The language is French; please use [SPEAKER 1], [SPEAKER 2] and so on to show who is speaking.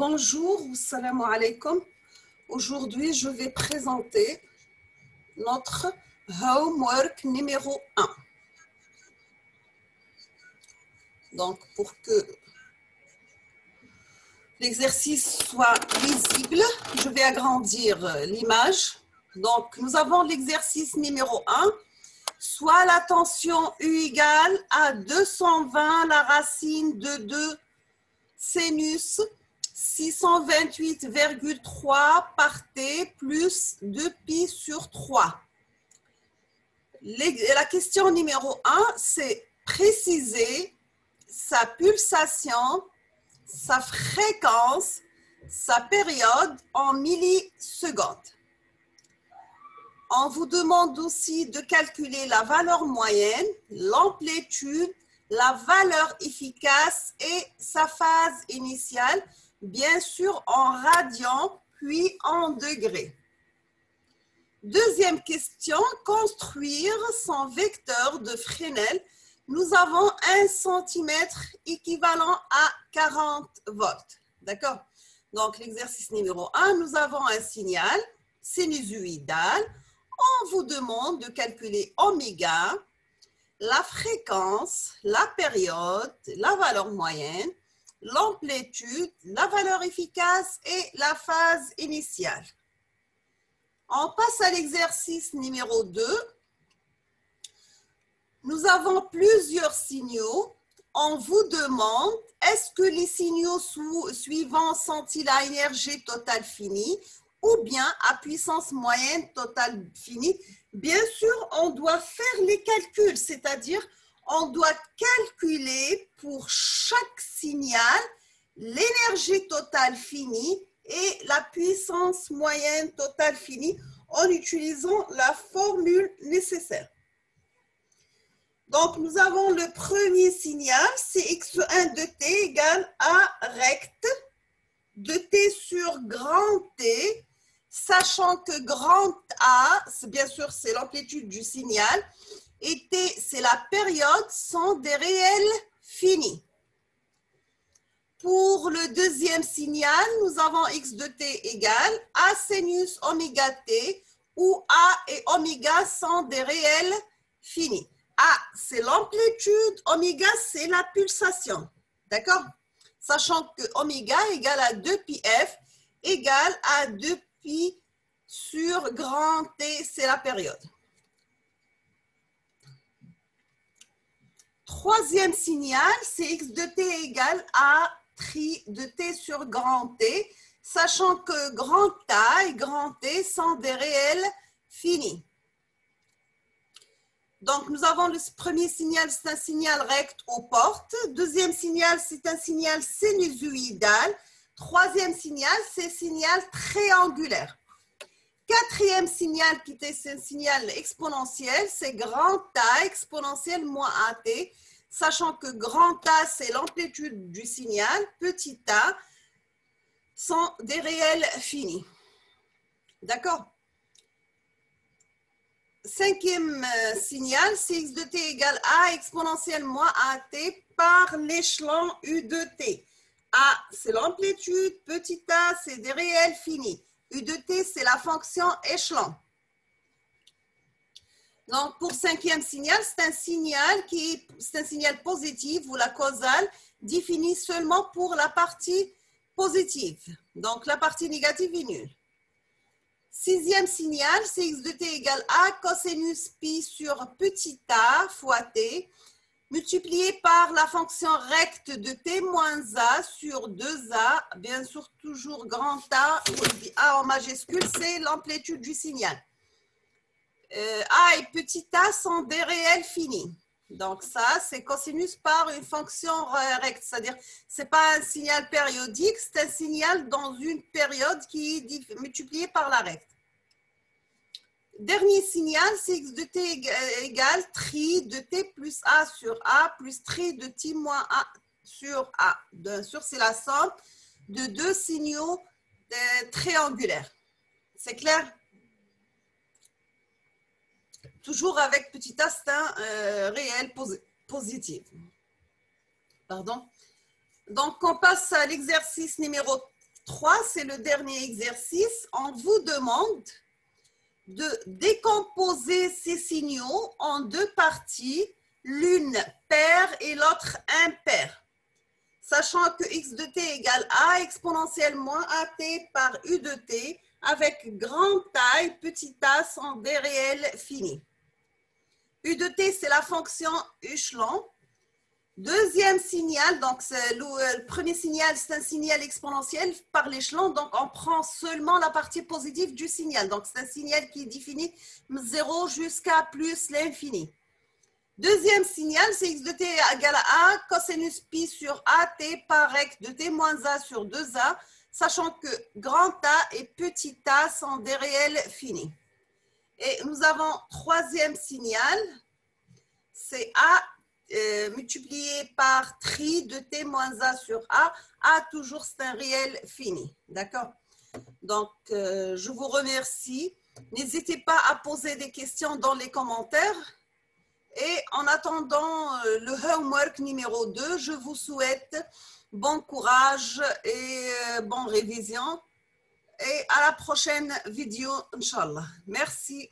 [SPEAKER 1] Bonjour, salam alaikum. Aujourd'hui, je vais présenter notre homework numéro 1. Donc, pour que l'exercice soit visible, je vais agrandir l'image. Donc, nous avons l'exercice numéro 1. Soit la tension U égale à 220 la racine de 2 sinus 628,3 par T plus 2 pi sur 3. La question numéro 1, c'est préciser sa pulsation, sa fréquence, sa période en millisecondes. On vous demande aussi de calculer la valeur moyenne, l'amplitude, la valeur efficace et sa phase initiale, bien sûr en radians puis en degrés. Deuxième question, construire son vecteur de Fresnel. Nous avons un centimètre équivalent à 40 volts. D'accord? Donc, l'exercice numéro 1, nous avons un signal sinusoïdal. On vous demande de calculer oméga, la fréquence, la période, la valeur moyenne, l'amplitude, la valeur efficace et la phase initiale. On passe à l'exercice numéro 2. Nous avons plusieurs signaux. On vous demande, est-ce que les signaux suivants sont-ils à énergie totale finie ou bien à puissance moyenne totale finie? Bien sûr, on doit faire les calculs, c'est-à-dire on doit calculer pour chaque signal l'énergie totale finie et la puissance moyenne totale finie en utilisant la formule nécessaire. Donc, nous avons le premier signal, c'est x1 de t égale à recte de t sur grand T, sachant que grand A, bien sûr, c'est l'amplitude du signal, T, c'est la période sans des réels finis. Pour le deuxième signal, nous avons x de t égale a sinus oméga t, où a et oméga sont des réels finis. A, c'est l'amplitude, oméga, c'est la pulsation. D'accord? Sachant que oméga égale à 2 pi f égale à 2 pi sur grand T, c'est la période. Troisième signal, c'est x de t égale à tri de t sur grand T, sachant que grand A et grand T sont des réels finis. Donc, nous avons le premier signal, c'est un signal rect aux portes. Deuxième signal, c'est un signal sinusoïdal. Troisième signal, c'est un signal triangulaire. Quatrième signal qui est un signal exponentiel, c'est grand A exponentiel moins AT, sachant que grand A, c'est l'amplitude du signal, petit a sont des réels finis. D'accord? Cinquième euh, signal, c'est x de t égale a exponentielle moins at par l'échelon u de t. A, c'est l'amplitude, petit a, c'est des réels finis. U de t, c'est la fonction échelon. Donc, pour cinquième signal, c'est un signal qui c'est un signal positif ou la causale définie seulement pour la partie positive. Donc, la partie négative est nulle. Sixième signal, c'est x de t égale a cosinus pi sur petit a fois t multiplié par la fonction recte de t moins a sur 2a, bien sûr toujours grand A, A en majuscule, c'est l'amplitude du signal. Euh, a et petit a sont des réels finis. Donc ça, c'est cosinus par une fonction recte, c'est-à-dire ce n'est pas un signal périodique, c'est un signal dans une période qui est multiplié par la recte. Dernier signal, c'est x de t égale tri de t plus a sur a plus tri de t moins a sur a. Bien sûr, c'est la somme de deux signaux euh, triangulaires. C'est clair? Toujours avec petit a, c'est un euh, réel positif. Pardon? Donc, on passe à l'exercice numéro 3, c'est le dernier exercice. On vous demande de décomposer ces signaux en deux parties, l'une paire et l'autre impaire. Sachant que x de t égale a exponentielle moins at par u de t avec grande taille, petit a sans des réels finis. U de t, c'est la fonction échelon. Deuxième signal, donc le, premier signal, c'est un signal exponentiel par l'échelon, donc on prend seulement la partie positive du signal. Donc c'est un signal qui est défini 0 jusqu'à plus l'infini. Deuxième signal, c'est x de t égale à a cosinus pi sur a t par x de t moins a sur 2a, sachant que grand A et petit a sont des réels finis. Et nous avons troisième signal, c'est A euh, multiplié par tri de t moins a sur a. A toujours c'est un réel fini. D'accord? Donc, euh, je vous remercie. N'hésitez pas à poser des questions dans les commentaires. Et en attendant euh, le homework numéro 2, je vous souhaite bon courage et bonne révision. Et à la prochaine vidéo, Inch'Allah. Merci.